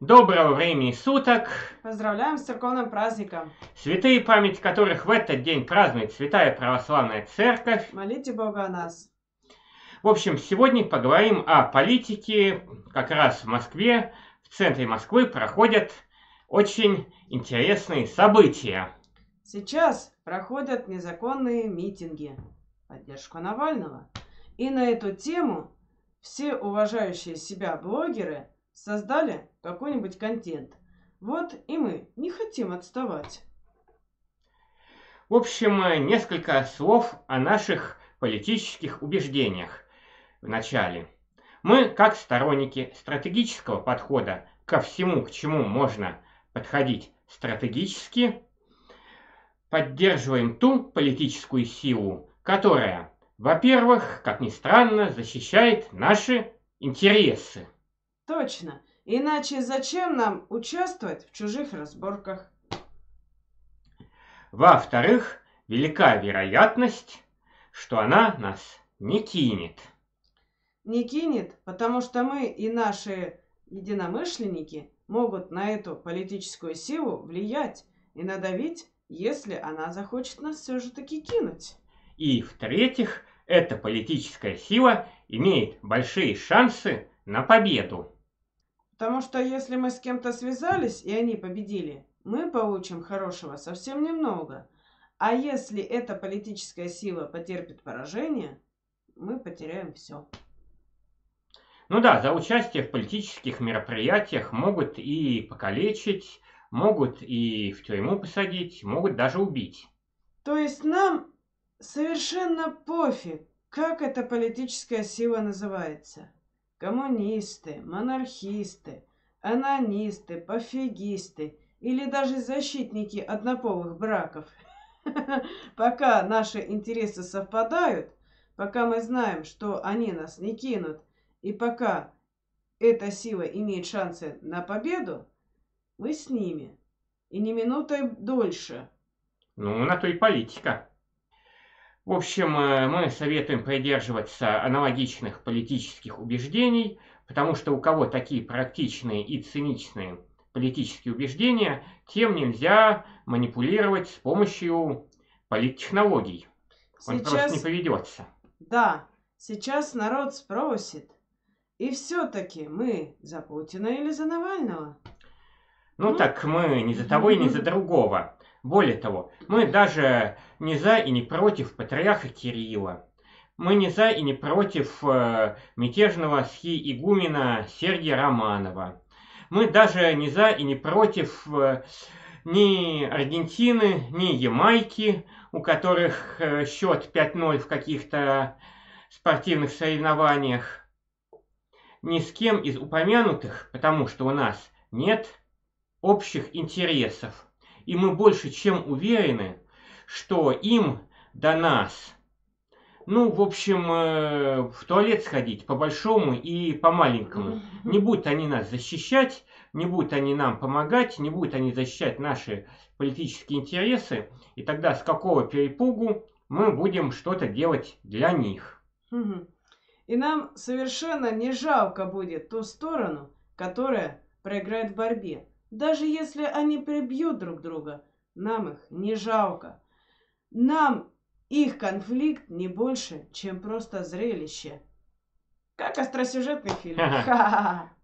Доброго времени суток! Поздравляем с церковным праздником! Святые память которых в этот день празднует Святая Православная Церковь. Молите Бога о нас! В общем, сегодня поговорим о политике. Как раз в Москве, в центре Москвы проходят очень интересные события. Сейчас проходят незаконные митинги в поддержку Навального. И на эту тему все уважающие себя блогеры создали какой-нибудь контент. Вот и мы не хотим отставать. В общем, э, несколько слов о наших политических убеждениях в начале. Мы, как сторонники стратегического подхода ко всему, к чему можно подходить стратегически, поддерживаем ту политическую силу, которая, во-первых, как ни странно, защищает наши интересы. Точно. Иначе зачем нам участвовать в чужих разборках? Во-вторых, велика вероятность, что она нас не кинет. Не кинет, потому что мы и наши единомышленники могут на эту политическую силу влиять и надавить, если она захочет нас все же таки кинуть. И в-третьих, эта политическая сила имеет большие шансы на победу. Потому что если мы с кем-то связались, и они победили, мы получим хорошего совсем немного. А если эта политическая сила потерпит поражение, мы потеряем все. Ну да, за участие в политических мероприятиях могут и покалечить, могут и в тюрьму посадить, могут даже убить. То есть нам совершенно пофиг, как эта политическая сила называется коммунисты, монархисты, анонисты, пофигисты или даже защитники однополых браков. Пока наши интересы совпадают, пока мы знаем, что они нас не кинут, и пока эта сила имеет шансы на победу, мы с ними. И не минутой дольше. Ну, на то и политика. В общем, э, мы советуем придерживаться аналогичных политических убеждений, потому что у кого такие практичные и циничные политические убеждения, тем нельзя манипулировать с помощью политтехнологий. Он сейчас... просто не поведется. Да, сейчас народ спросит. И все-таки мы за Путина или за Навального? Ну, ну так мы не за того и не за другого. Более того, мы даже не за и не против патриарха Кирилла. Мы не за и не против э, мятежного схи-игумена Сергия Романова. Мы даже не за и не против э, ни Аргентины, ни Ямайки, у которых э, счет 5-0 в каких-то спортивных соревнованиях. Ни с кем из упомянутых, потому что у нас нет общих интересов и мы больше чем уверены, что им до нас, ну, в общем, э, в туалет сходить по большому и по маленькому. Не будут они нас защищать, не будут они нам помогать, не будут они защищать наши политические интересы, и тогда с какого перепугу мы будем что-то делать для них. И нам совершенно не жалко будет ту сторону, которая проиграет в борьбе. Даже если они прибьют друг друга, нам их не жалко. Нам их конфликт не больше, чем просто зрелище. Как остросюжетный фильм.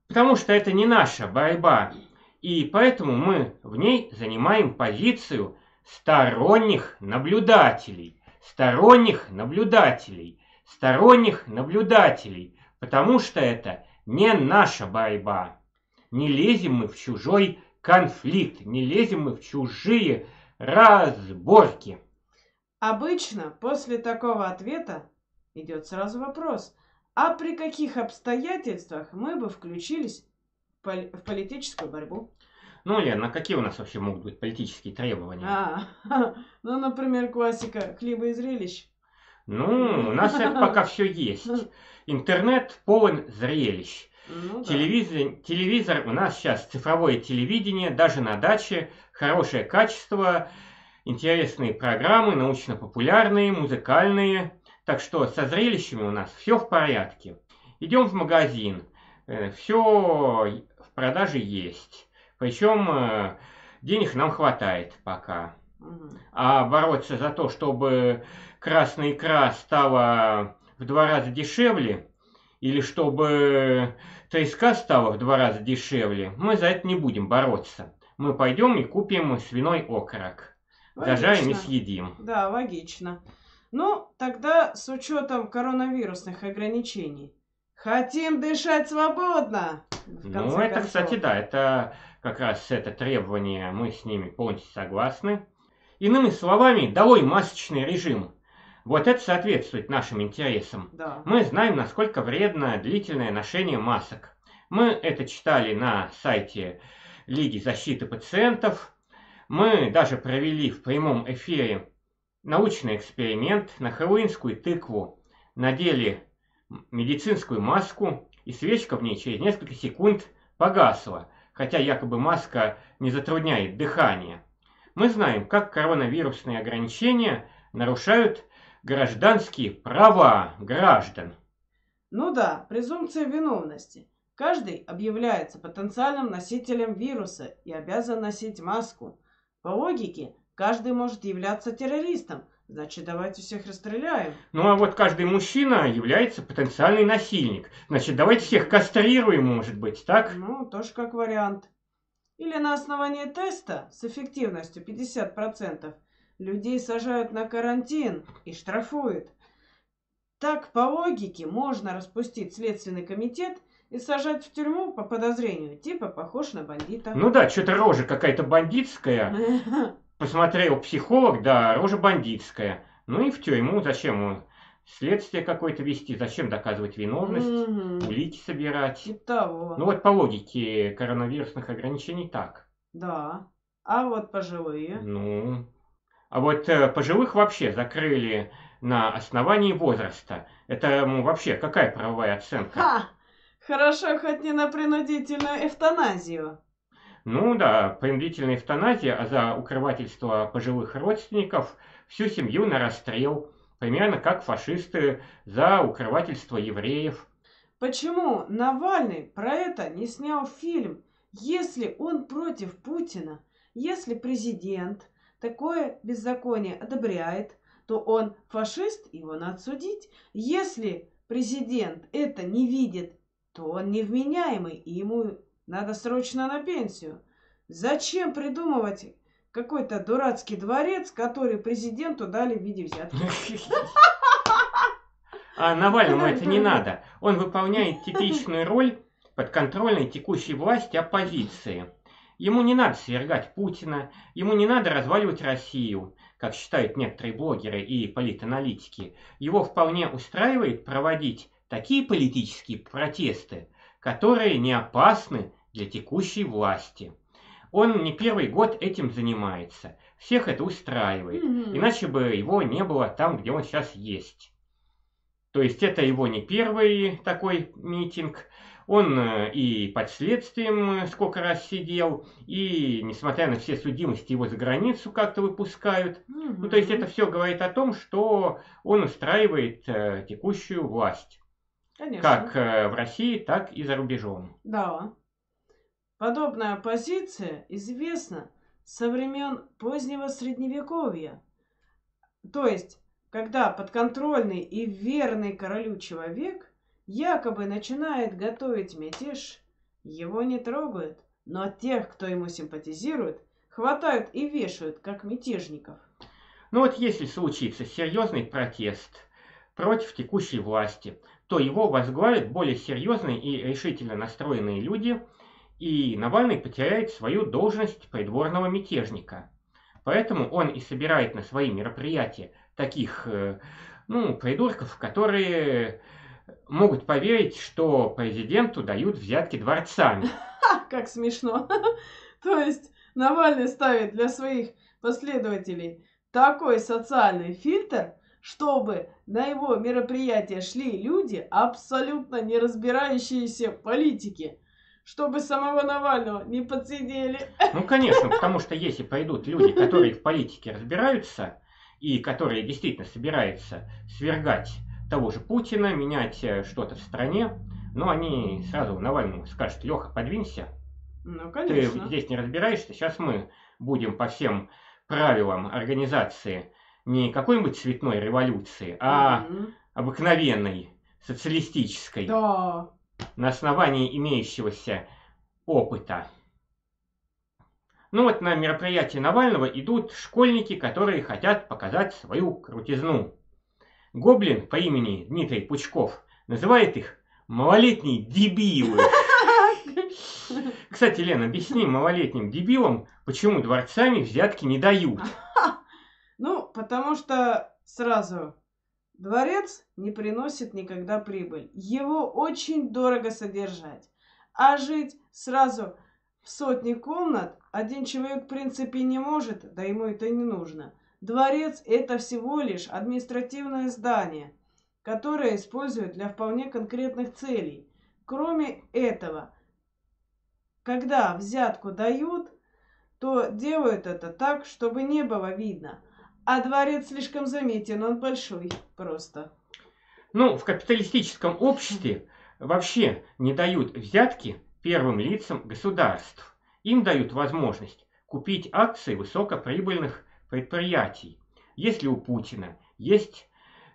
Потому что это не наша борьба. И поэтому мы в ней занимаем позицию сторонних наблюдателей. Сторонних наблюдателей. Сторонних наблюдателей. Потому что это не наша борьба. Не лезем мы в чужой конфликт, не лезем мы в чужие разборки. Обычно после такого ответа идет сразу вопрос, а при каких обстоятельствах мы бы включились в, поли- в политическую борьбу? Ну, Лен, а какие у нас вообще могут быть политические требования? А, ну, например, классика хлеба и зрелищ. Ну, у нас это пока все есть. Интернет полон зрелищ. Ну, телевизор, телевизор у нас сейчас цифровое телевидение, даже на даче, хорошее качество, интересные программы, научно-популярные, музыкальные. Так что со зрелищами у нас все в порядке. Идем в магазин. Э, все в продаже есть. Причем э, денег нам хватает пока. А бороться за то, чтобы красная икра стала в два раза дешевле, или чтобы треска стала в два раза дешевле, мы за это не будем бороться. Мы пойдем и купим свиной окорок. Зажарим и Логично. съедим. Да, логично. Ну, тогда с учетом коронавирусных ограничений. Хотим дышать свободно. Ну, это, концов. кстати, да, это как раз это требование, мы с ними полностью согласны. Иными словами, долой масочный режим. Вот это соответствует нашим интересам. Да. Мы знаем, насколько вредно длительное ношение масок. Мы это читали на сайте Лиги защиты пациентов. Мы даже провели в прямом эфире научный эксперимент на хэллоуинскую тыкву. Надели медицинскую маску, и свечка в ней через несколько секунд погасла, хотя якобы маска не затрудняет дыхание. Мы знаем, как коронавирусные ограничения нарушают гражданские права граждан. Ну да, презумпция виновности. Каждый объявляется потенциальным носителем вируса и обязан носить маску. По логике, каждый может являться террористом. Значит, давайте всех расстреляем. Ну а вот каждый мужчина является потенциальный насильник. Значит, давайте всех кастрируем, может быть, так? Ну, тоже как вариант. Или на основании теста с эффективностью 50% людей сажают на карантин и штрафуют. Так, по логике, можно распустить Следственный комитет и сажать в тюрьму по подозрению, типа похож на бандита. Ну да, что-то рожа какая-то бандитская. Посмотрел психолог, да, рожа бандитская. Ну и в тюрьму зачем ему следствие какое-то вести, зачем доказывать виновность, Мгм. улики собирать. Типа того. Ну вот по логике коронавирусных ограничений так. Да. А вот пожилые. Ну, а вот э, пожилых вообще закрыли на основании возраста. Это ему вообще какая правовая оценка? Ха! Хорошо, хоть не на принудительную эвтаназию. Ну да, принудительная эвтаназия, а за укрывательство пожилых родственников всю семью на расстрел. Примерно как фашисты за укрывательство евреев. Почему Навальный про это не снял фильм? Если он против Путина, если президент такое беззаконие одобряет, то он фашист, его надо судить. Если президент это не видит, то он невменяемый, и ему надо срочно на пенсию. Зачем придумывать какой-то дурацкий дворец, который президенту дали в виде взятки? А Навальному это не надо. Он выполняет типичную роль подконтрольной текущей власти оппозиции. Ему не надо свергать Путина, ему не надо разваливать Россию, как считают некоторые блогеры и политаналитики. Его вполне устраивает проводить такие политические протесты, которые не опасны для текущей власти. Он не первый год этим занимается. Всех это устраивает. Иначе бы его не было там, где он сейчас есть. То есть это его не первый такой митинг. Он э, и под следствием э, сколько раз сидел, и, несмотря на все судимости, его за границу как-то выпускают. Ну, то есть это все говорит о том, что он устраивает э, текущую власть. Конечно. Как э, в России, так и за рубежом. Да. Подобная позиция известна со времен позднего средневековья. То есть, когда подконтрольный и верный королю человек якобы начинает готовить мятеж, его не трогают, но тех, кто ему симпатизирует, хватают и вешают, как мятежников. Ну вот если случится серьезный протест против текущей власти, то его возглавят более серьезные и решительно настроенные люди, и Навальный потеряет свою должность придворного мятежника. Поэтому он и собирает на свои мероприятия таких, э, ну, придурков, которые могут поверить, что президенту дают взятки дворцами. Как смешно. То есть Навальный ставит для своих последователей такой социальный фильтр, чтобы на его мероприятия шли люди, абсолютно не разбирающиеся в политике, чтобы самого Навального не подсидели. Ну, конечно, потому что если пойдут люди, которые в политике разбираются, и которые действительно собираются свергать того же Путина, менять э, что-то в стране, но они сразу Навальному скажут, Леха, подвинься, Ну, Ты конечно. здесь не разбираешься. Сейчас мы будем по всем правилам организации не какой-нибудь цветной революции, а Мгм. обыкновенной, социалистической, Да. на основании имеющегося опыта. Ну вот на мероприятие Навального идут школьники, которые хотят показать свою крутизну. Гоблин по имени Дмитрий Пучков называет их малолетние дебилы. Кстати, Лен, объясни малолетним дебилам, почему дворцами взятки не дают. Ну, потому что сразу дворец не приносит никогда прибыль. Его очень дорого содержать. А жить сразу в сотне комнат один человек в принципе не может, да ему это не нужно. Дворец это всего лишь административное здание, которое используют для вполне конкретных целей. Кроме этого, когда взятку дают, то делают это так, чтобы не было видно. А дворец слишком заметен, он большой просто. Ну, в капиталистическом обществе вообще не дают взятки первым лицам государств. Им дают возможность купить акции высокоприбыльных предприятий. Если у Путина есть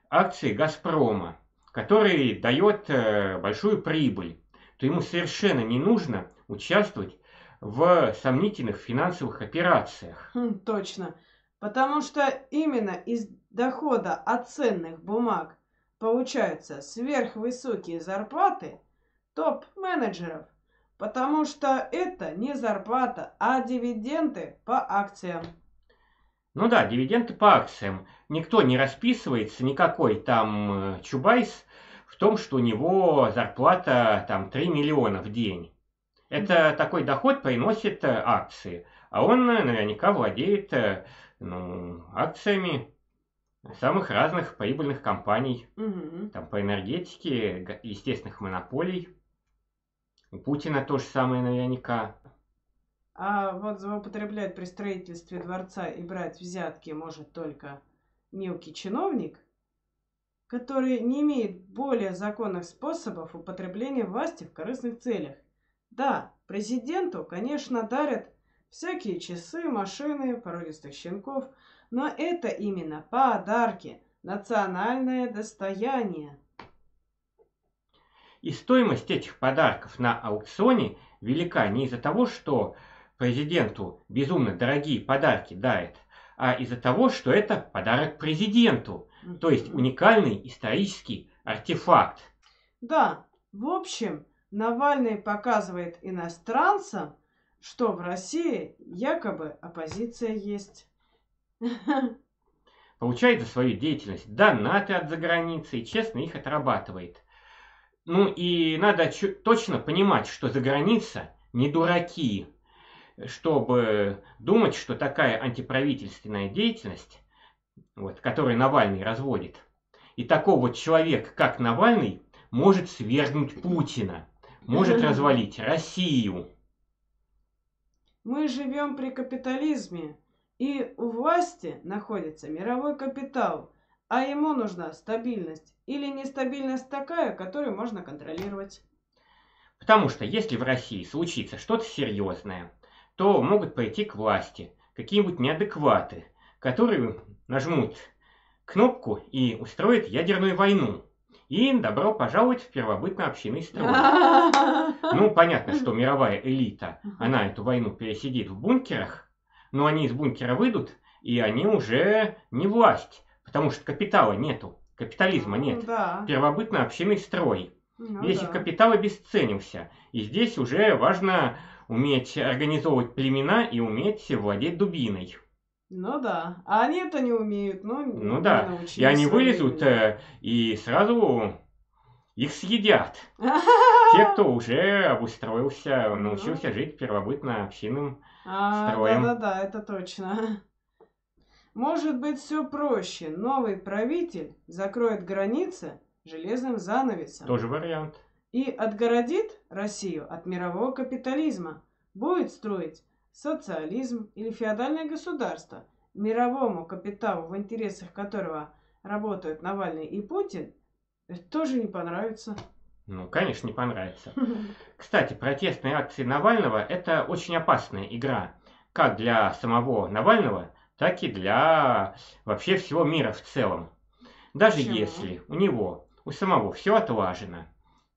акции Газпрома, который дает э, большую прибыль, то ему совершенно не нужно участвовать в сомнительных финансовых операциях. Хм, точно. Потому что именно из дохода от ценных бумаг получаются сверхвысокие зарплаты топ-менеджеров. Потому что это не зарплата, а дивиденды по акциям. Ну да, дивиденды по акциям. Никто не расписывается, никакой там э, Чубайс в том, что у него зарплата там 3 миллиона в день. Это такой доход приносит э, акции. А он э, наверняка владеет э, ну, акциями самых разных прибыльных компаний. Мгм. Там по энергетике, естественных монополий. У Путина то же самое наверняка. А вот злоупотреблять при строительстве дворца и брать взятки может только мелкий чиновник, который не имеет более законных способов употребления власти в корыстных целях. Да, президенту, конечно, дарят всякие часы, машины, породистых щенков, но это именно подарки, национальное достояние. И стоимость этих подарков на аукционе велика не из-за того, что президенту безумно дорогие подарки дарят, а из-за того, что это подарок президенту, то есть уникальный исторический артефакт. Да, в общем, Навальный показывает иностранцам, что в России якобы оппозиция есть. Получает за свою деятельность донаты от заграницы и честно их отрабатывает. Ну и надо точно понимать, что за граница не дураки, чтобы думать, что такая антиправительственная деятельность, вот, которую Навальный разводит, и такого человека, как Навальный, может свергнуть Путина, может развалить Россию. Мы живем при капитализме, и у власти находится мировой капитал, а ему нужна стабильность или нестабильность такая, которую можно контролировать. Потому что если в России случится что-то серьезное, то могут прийти к власти какие-нибудь неадекваты, которые нажмут кнопку и устроят ядерную войну. И добро пожаловать в первобытно-общинный строй. Ну, понятно, что мировая элита, она эту войну пересидит в бункерах, но они из бункера выйдут, и они уже не власть, потому что капитала нету, капитализма Ну нет. Да. Первобытно-общинный строй. Ну Весь да. капитал обесценился. И здесь уже важно уметь организовывать племена и уметь владеть дубиной. Ну да. А они это не умеют, ну, Ну не да. научились И они вылезут э, и сразу их съедят. Те, кто уже обустроился, научился жить первобытно-общинным. А, строем. да-да-да, это точно. Может быть, все проще. Новый правитель закроет границы железным занавесом Тоже вариант. и отгородит Россию от мирового капитализма. Будет строить социализм или феодальное государство, мировому капиталу, в интересах которого работают Навальный и Путин, это тоже не понравится. Ну, конечно, не понравится. Кстати, протестные акции Навального – это очень опасная игра, как для самого Навального, так и для вообще всего мира в целом. Даже Почему? если у него, у самого все отлажено,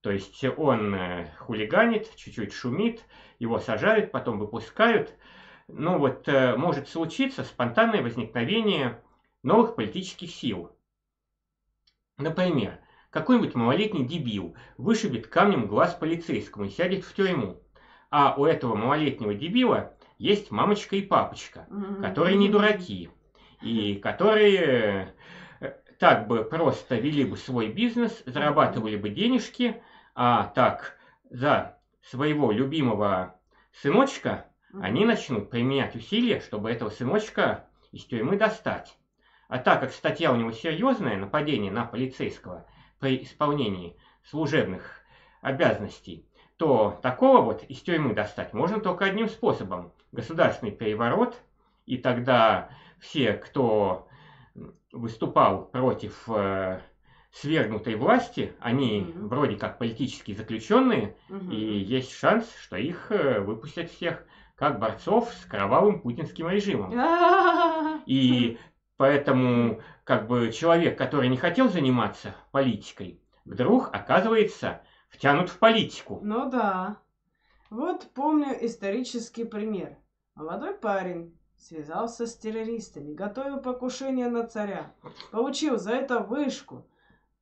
то есть он э, хулиганит, чуть-чуть шумит, его сажают, потом выпускают, ну вот э, может случиться спонтанное возникновение новых политических сил. Например, какой-нибудь малолетний дебил вышибет камнем глаз полицейскому и сядет в тюрьму. А у этого малолетнего дебила есть мамочка и папочка, которые не дураки, и которые э, так бы просто вели бы свой бизнес, зарабатывали бы денежки, а так за своего любимого сыночка они начнут применять усилия, чтобы этого сыночка из тюрьмы достать. А так как статья у него серьезная, нападение на полицейского при исполнении служебных обязанностей, то такого вот из тюрьмы достать можно только одним способом. Государственный переворот, и тогда все, кто выступал против э, свергнутой власти, они Мгм. вроде как политические заключенные, Мгм. и есть шанс, что их э, выпустят всех как борцов с кровавым путинским режимом. И поэтому как бы человек, который не хотел заниматься политикой, вдруг оказывается втянут в политику. Ну да. Вот помню исторический пример. Молодой парень связался с террористами, готовил покушение на царя, получил за это вышку.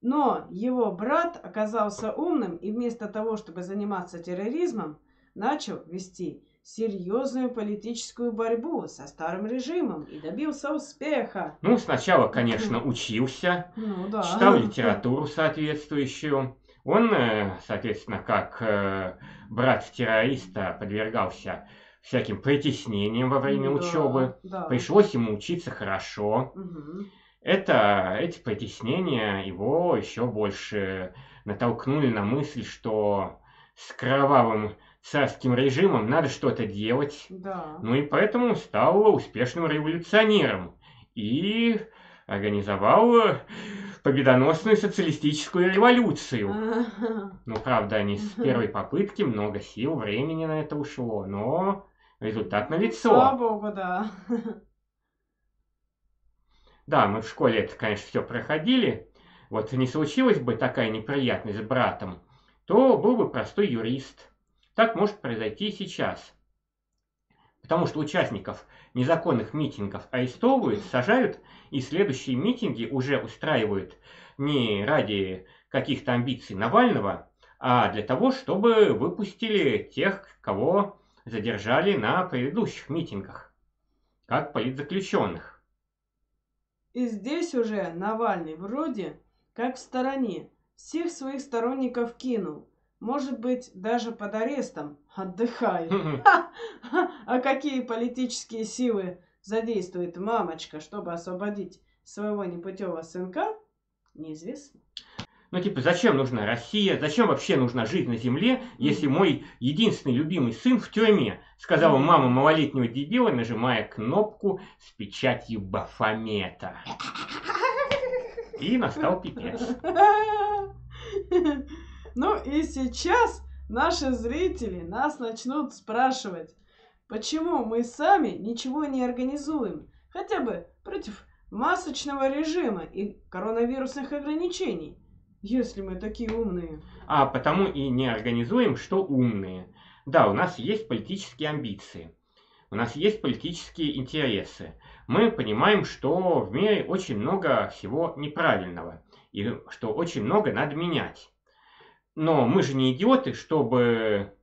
Но его брат оказался умным и вместо того, чтобы заниматься терроризмом, начал вести серьезную политическую борьбу со старым режимом и добился успеха. Ну, сначала, конечно, учился, Ну да. читал литературу соответствующую. Он, э, соответственно, как э, брат террориста подвергался всяким притеснениям во время Да, учебы. Да. Пришлось ему учиться хорошо. Мгм. Это, эти притеснения его еще больше натолкнули на мысль, что с кровавым царским режимом надо что-то делать. Да. Ну и поэтому стал успешным революционером и организовал победоносную социалистическую революцию. Ну, правда, не с первой попытки, много сил, времени на это ушло, но результат Слава налицо. богу, да. Да, мы в школе это, конечно, все проходили. Вот не случилась бы такая неприятность с братом, то был бы простой юрист. Так может произойти и сейчас. Потому что участников незаконных митингов арестовывают, сажают, и следующие митинги уже устраивают не ради каких-то амбиций Навального, а для того, чтобы выпустили тех, кого задержали на предыдущих митингах, как политзаключенных. И здесь уже Навальный вроде как в стороне. Всех своих сторонников кинул. Может быть, даже под арестом отдыхает. А какие политические силы задействует мамочка, чтобы освободить своего непутевого сынка, неизвестно. Ну, типа, зачем нужна Россия? Зачем вообще нужна жизнь на земле, если мой единственный любимый сын в тюрьме? Сказала мама малолетнего дебила, нажимая кнопку с печатью Бафомета. И настал пипец. Ну и сейчас наши зрители нас начнут спрашивать, почему мы сами ничего не организуем, хотя бы против масочного режима и коронавирусных ограничений, если мы такие умные. А потому и не организуем, что умные. Да, у нас есть политические амбиции. У нас есть политические интересы. Мы понимаем, что в мире очень много всего неправильного. И что очень много надо менять. Но мы же не идиоты, чтобы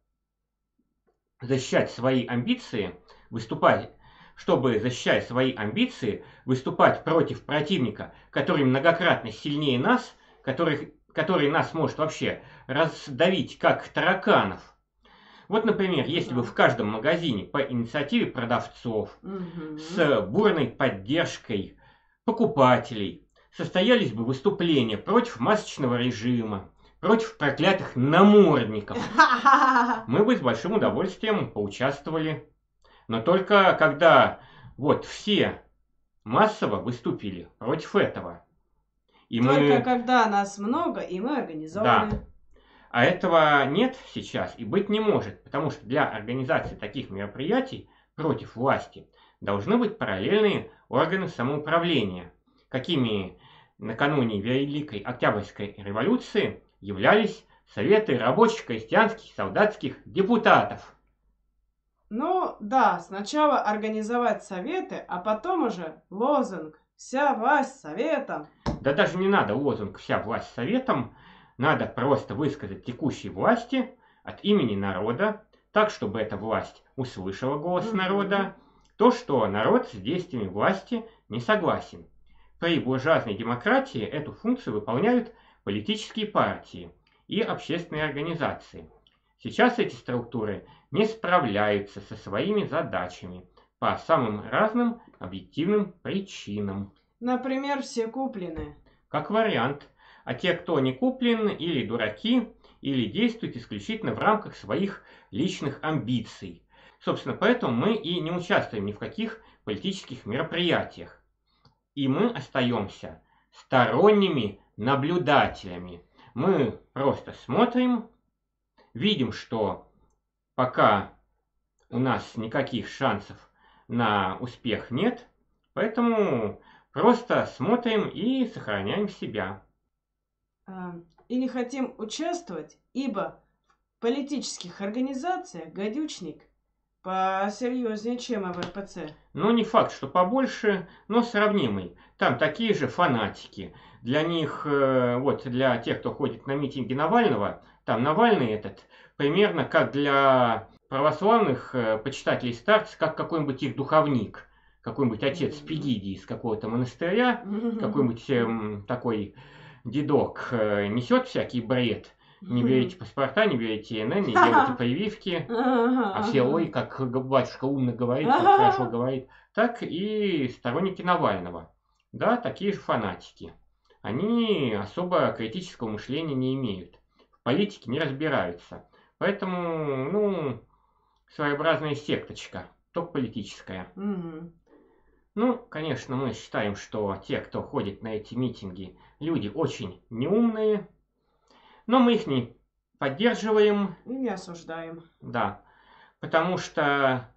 защищать свои амбиции, выступать, чтобы защищая свои амбиции, выступать против противника, который многократно сильнее нас, который, который нас может вообще раздавить как тараканов. Вот, например, если бы в каждом магазине по инициативе продавцов с бурной поддержкой покупателей состоялись бы выступления против масочного режима, против проклятых намордников, мы бы с большим удовольствием поучаствовали. Но только когда вот все массово выступили против этого. И Только мы, когда нас много, и мы организованы. А этого нет сейчас и быть не может, потому что для организации таких мероприятий против власти должны быть параллельные органы самоуправления, какими накануне Великой Октябрьской революции являлись Советы рабочих, крестьянских, солдатских депутатов. Ну, да, сначала организовать советы, а потом уже лозунг «Вся власть советом». Да даже не надо лозунг «Вся власть советом», надо просто высказать текущей власти от имени народа, так, чтобы эта власть услышала голос народа, то, что народ с действиями власти не согласен. При буржуазной демократии эту функцию выполняют политические партии и общественные организации. Сейчас эти структуры не справляются со своими задачами по самым разным объективным причинам. Например, все куплены. Как вариант, а те, кто не куплен, или дураки, или действуют исключительно в рамках своих личных амбиций. Собственно, поэтому мы и не участвуем ни в каких политических мероприятиях. И мы остаемся сторонними наблюдателями. Мы просто смотрим, видим, что пока у нас никаких шансов на успех нет, поэтому просто смотрим и сохраняем себя. А, И не хотим участвовать, ибо в политических организациях гадючник посерьезнее, чем в РПЦ. Но не факт, что побольше, но сравнимый. Там такие же фанатики. Для них, э, вот для тех, кто ходит на митинги Навального, там Навальный этот примерно как для православных э, почитателей старцев, как какой-нибудь их духовник, какой-нибудь отец Пегидий из какого-то монастыря, какой-нибудь эм, такой дедок э, несет всякий бред. Не берите паспорта, не берите ИНН, не делайте прививки. А все, ой, как батюшка умно говорит, как хорошо говорит. Так и сторонники Навального. Да, такие же фанатики. Они особо критического мышления не имеют. В политике не разбираются. Поэтому, ну, своеобразная секточка, только политическая. Мгм. Ну, конечно, мы считаем, что те, кто ходит на эти митинги, люди очень неумные, но мы их не поддерживаем, И не осуждаем. да, потому что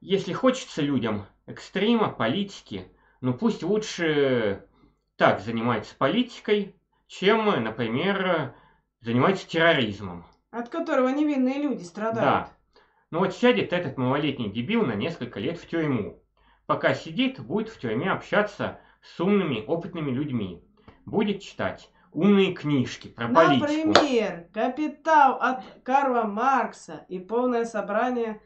если хочется людям экстрима, политики, ну пусть лучше так занимается политикой, чем, например, занимается терроризмом. От которого невинные люди страдают. Да. Ну вот сядет этот малолетний дебил на несколько лет в тюрьму. Пока сидит, будет в тюрьме общаться с умными, опытными людьми. Будет читать умные книжки про политику. Например, «Капитал» от Карла Маркса и полное собрание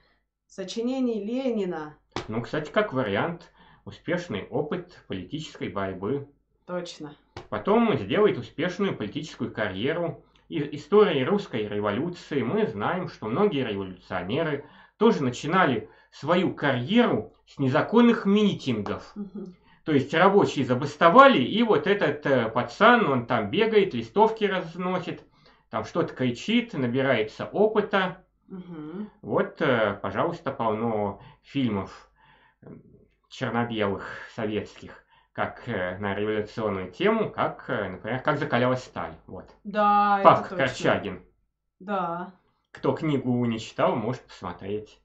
сочинений Ленина. Ну, кстати, как вариант, успешный опыт политической борьбы. Точно. Потом сделает успешную политическую карьеру. Из истории русской революции мы знаем, что многие революционеры тоже начинали свою карьеру с незаконных митингов. То есть рабочие забастовали, и вот этот э, пацан, он там бегает, листовки разносит, там что-то кричит, набирается опыта. Мгм. Вот, э, пожалуйста, полно фильмов черно-белых советских, как э, на революционную тему, как, э, например, как закалялась сталь. Вот. Да, Павка это точно. Корчагин. Да. Кто книгу не читал, может посмотреть.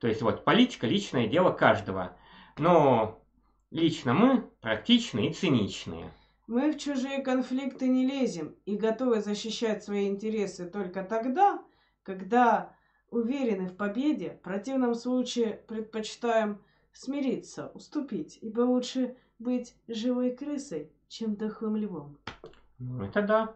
То есть вот политика личное дело каждого. Но лично мы практичные и циничные. Мы в чужие конфликты не лезем и готовы защищать свои интересы только тогда, когда уверены в победе, в противном случае предпочитаем смириться, уступить, ибо лучше быть живой крысой, чем дохлым львом. Ну, это да.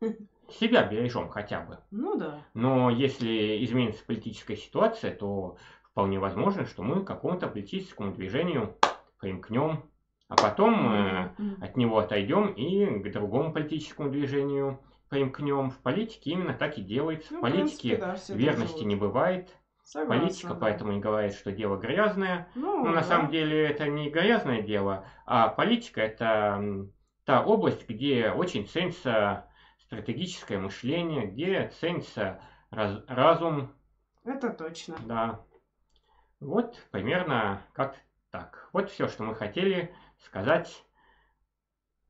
Себя бережем хотя бы. Ну да. Но если изменится политическая ситуация, то вполне возможно, что мы к какому-то политическому движению примкнем, а потом э, от него отойдем и к другому политическому движению примкнем. В политике именно так и делается. Ну, в в политике принципе, да, верности не бывает. Согласна, Политика да. поэтому и говорит, что дело грязное. Ну, Но на да. самом деле это не грязное дело, а политика это та область, где очень ценится стратегическое мышление, где ценится раз- разум, Это точно. да. Вот примерно как так. Вот все, что мы хотели сказать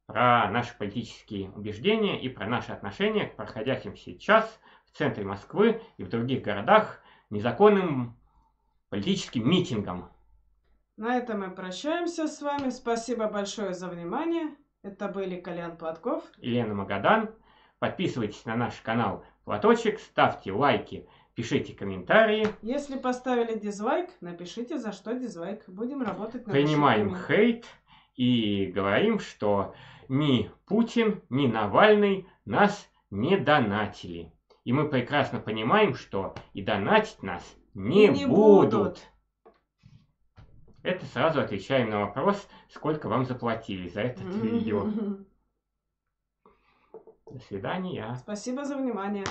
про наши политические убеждения и про наши отношения к проходящим сейчас в центре Москвы и в других городах незаконным политическим митингам. На этом мы прощаемся с вами. Спасибо большое за внимание. Это были Колян Платков и Лена Магадан. Подписывайтесь на наш канал Платочек, ставьте лайки, пишите комментарии. Если поставили дизлайк, напишите, за что дизлайк. Будем работать над Принимаем хейт и говорим, что ни Путин, ни Навальный нас не донатили. И мы прекрасно понимаем, что и донатить нас не, не будут. будут. Это сразу отвечаем на вопрос, сколько вам заплатили за этот видео. До свидания. Спасибо за внимание.